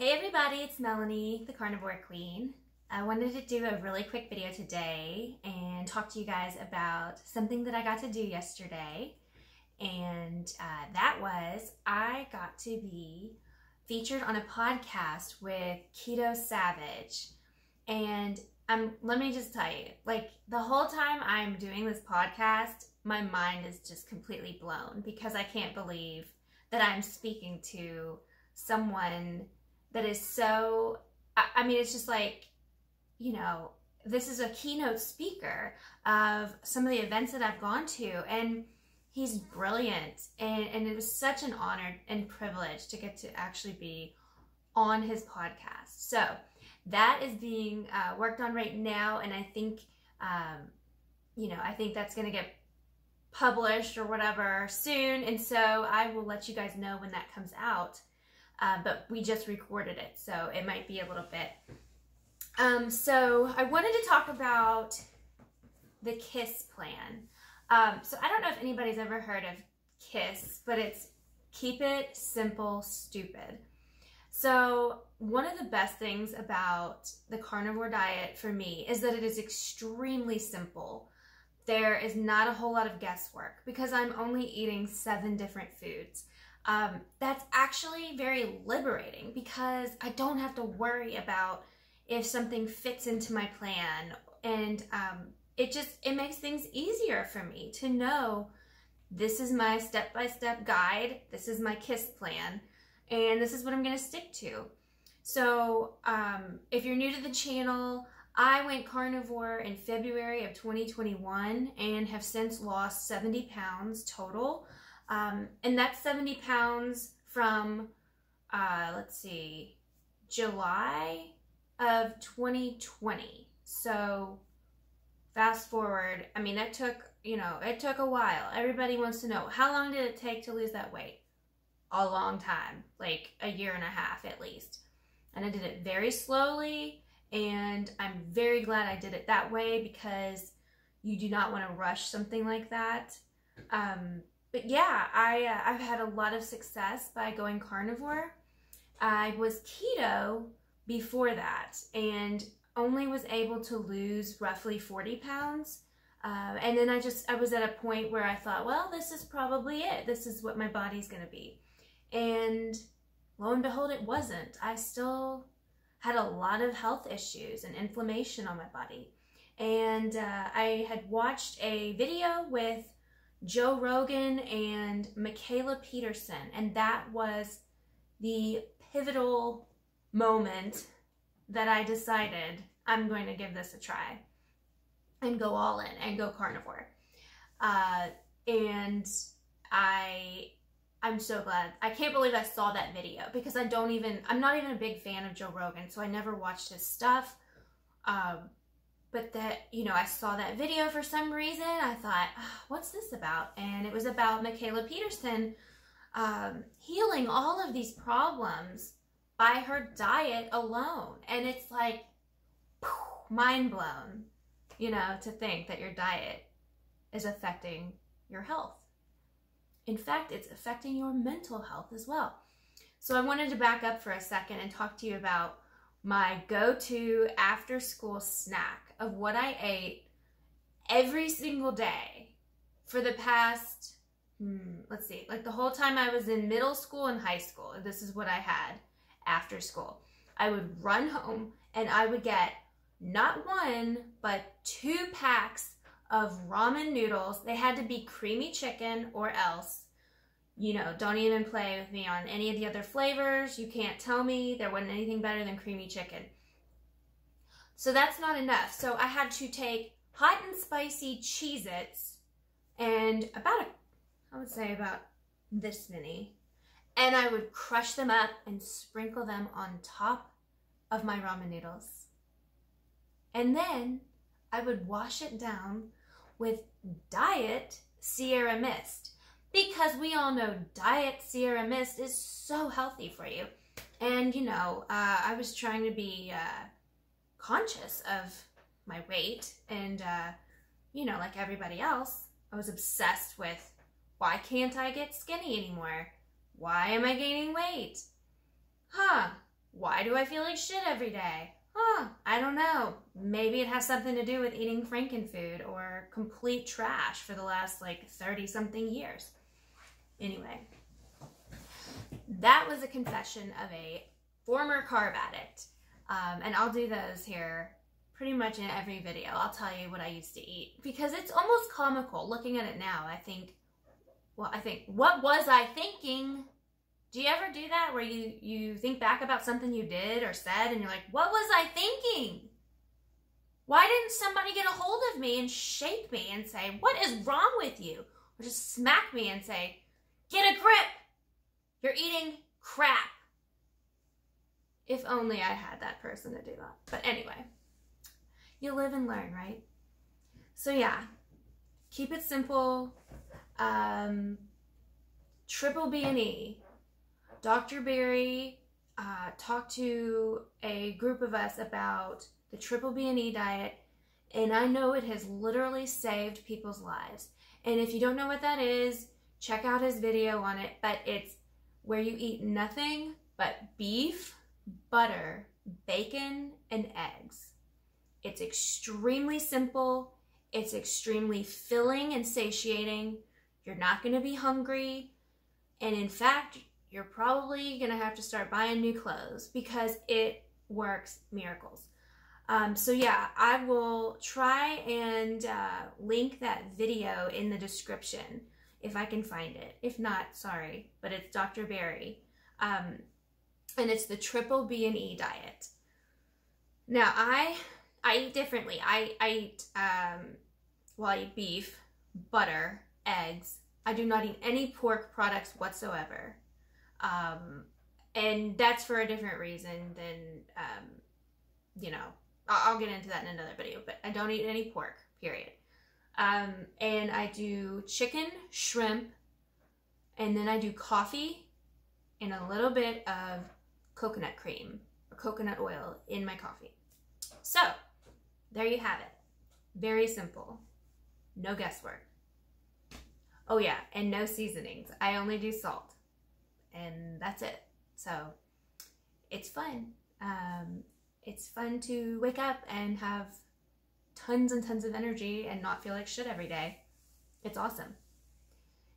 Hey everybody, it's Melanie, the Carnivore Queen. I wanted to do a really quick video today and talk to you guys about something that I got to do yesterday. And uh, that was I got to be featured on a podcast with Keto Savage. And I'm, let me just tell you, like the whole time I'm doing this podcast, my mind is just completely blown because I can't believe that I'm speaking to someone that is so, I, I mean, it's just like, you know, this is a keynote speaker of some of the events that I've gone to. And he's brilliant. And, and it was such an honor and privilege to get to actually be on his podcast. So that is being uh, worked on right now. And I think, um, you know, I think that's going to get published or whatever soon. And so I will let you guys know when that comes out. Uh, but we just recorded it, so it might be a little bit. Um, so I wanted to talk about the KISS plan. Um, so I don't know if anybody's ever heard of KISS, but it's Keep It Simple Stupid. So one of the best things about the carnivore diet for me is that it is extremely simple there is not a whole lot of guesswork because I'm only eating seven different foods. Um, that's actually very liberating because I don't have to worry about if something fits into my plan and um, it just it makes things easier for me to know this is my step-by-step guide this is my kiss plan and this is what i'm going to stick to so um, if you're new to the channel I went carnivore in February of 2021 and have since lost 70 pounds total. Um, and that's 70 pounds from, uh, let's see, July of 2020. So fast forward, I mean, it took, you know, it took a while. Everybody wants to know, how long did it take to lose that weight? A long time, like a year and a half at least. And I did it very slowly and I'm very glad I did it that way because you do not want to rush something like that. Um, but yeah, I, uh, I've had a lot of success by going carnivore. I was keto before that and only was able to lose roughly 40 pounds. Uh, and then I just, I was at a point where I thought, well, this is probably it. This is what my body's going to be. And lo and behold, it wasn't. I still had a lot of health issues and inflammation on my body. And uh, I had watched a video with Joe Rogan and Mikhaila Peterson, and that was the pivotal moment that I decided I'm going to give this a try and go all in and go carnivore. Uh, and I I'm so glad. I can't believe I saw that video because I don't even, I'm not even a big fan of Joe Rogan, so I never watched his stuff. Um, but that, you know, I saw that video for some reason. I thought, oh, what's this about? And it was about Mikhaila Peterson um, healing all of these problems by her diet alone. And it's like, mind blown, you know, to think that your diet is affecting your health. In fact, it's affecting your mental health as well. So I wanted to back up for a second and talk to you about my go-to after school snack of what I ate every single day for the past, hmm, let's see, like the whole time I was in middle school and high school. This is what I had after school. I would run home and I would get not one, but two packs of ramen noodles. They had to be creamy chicken or else. You know, don't even play with me on any of the other flavors. You can't tell me there wasn't anything better than creamy chicken. So that's not enough. So I had to take hot and spicy Cheez-Its and about, a, I would say about this many. And I would crush them up and sprinkle them on top of my ramen noodles. And then I would wash it down with Diet Sierra Mist because we all know Diet Sierra Mist is so healthy for you. And, you know, uh, I was trying to be uh, conscious of my weight and, uh, you know, like everybody else, I was obsessed with why can't I get skinny anymore? Why am I gaining weight? Huh, why do I feel like shit every day? Huh, I don't know. Maybe it has something to do with eating frankenfood or complete trash for the last like 30 something years. Anyway, that was a confession of a former carb addict. Um, and I'll do those here pretty much in every video. I'll tell you what I used to eat because it's almost comical looking at it now. I think, well, I think, what was I thinking? Do you ever do that where you, you think back about something you did or said and you're like, what was I thinking? Why didn't somebody get a hold of me and shake me and say, what is wrong with you? Or just smack me and say, get a grip. You're eating crap. If only I had that person to do that. But anyway, you live and learn, right? So yeah, keep it simple. Um, triple B and E. Dr. Berry uh, talked to a group of us about the triple B and E diet, and I know it has literally saved people's lives. And if you don't know what that is, check out his video on it. But it's where you eat nothing but beef, butter, bacon, and eggs. It's extremely simple. It's extremely filling and satiating. You're not going to be hungry. And in fact, you're probably going to have to start buying new clothes because it works miracles. Um, so yeah, I will try and uh, link that video in the description if I can find it. If not, sorry, but it's Dr. Berry. Um, and it's the triple B and E diet. Now I I eat differently. I I eat um, well I eat beef, butter, eggs. I do not eat any pork products whatsoever, um, and that's for a different reason than um, you know. I'll get into that in another video, but I don't eat any pork. Period. Um, and I do chicken, shrimp, and then I do coffee and a little bit of coconut cream or coconut oil in my coffee. So there you have it. Very simple. No guesswork. Oh yeah, and no seasonings. I only do salt. And that's it. So it's fun. Um, it's fun to wake up and have tons and tons of energy and not feel like shit every day. It's awesome.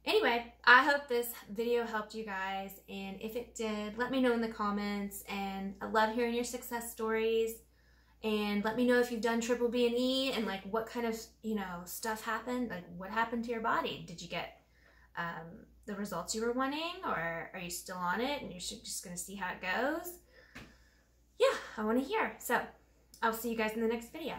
Anyway, I hope this video helped you guys, and if it did, let me know in the comments, and I love hearing your success stories, and let me know if you've done triple B and E, and like what kind of, you know, stuff happened, like what happened to your body? Did you get um, the results you were wanting, or are you still on it, and you're just gonna see how it goes? Yeah, I wanna hear. So, I'll see you guys in the next video.